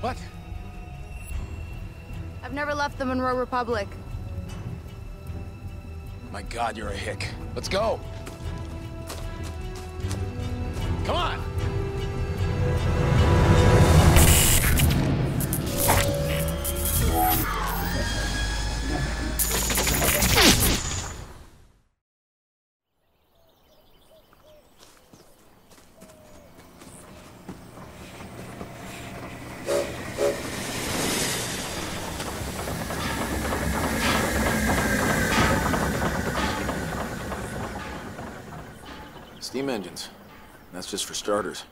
What? I've never left the Monroe Republic. My god, you're a hick. Let's go! Steam engines. That's just for starters.